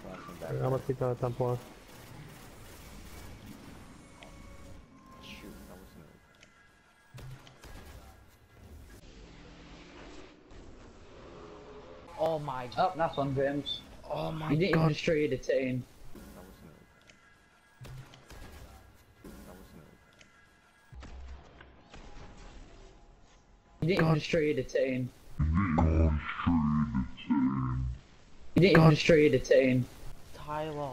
Flashing back. I'm gonna take the temple. Shoot, that wasn't Oh my god. Oh, nice one, James. Oh my god. You didn't even god. destroy the team. That wasn't That wasn't You didn't God. even destroy the team. You didn't even destroy the team. Tyler.